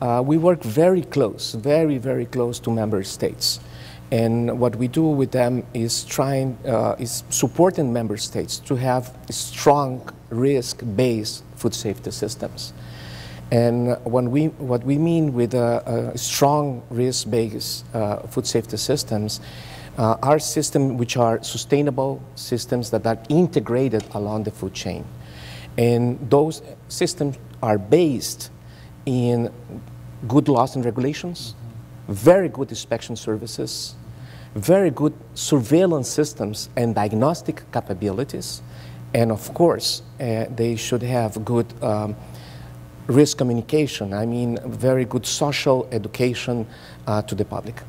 uh, we work very close, very, very close to member states. And what we do with them is trying, uh, is supporting member states to have strong risk-based food safety systems. And when we, what we mean with a, a strong risk-based uh, food safety systems uh, are systems which are sustainable systems that are integrated along the food chain. And those systems are based in good laws and regulations, very good inspection services, very good surveillance systems and diagnostic capabilities, and of course, uh, they should have good um, risk communication, I mean, very good social education uh, to the public.